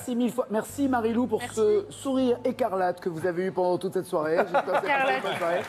Merci mille fois. Merci Marilou pour ce sourire écarlate que vous avez eu pendant toute cette soirée. J'espère que c'est une bonne soirée.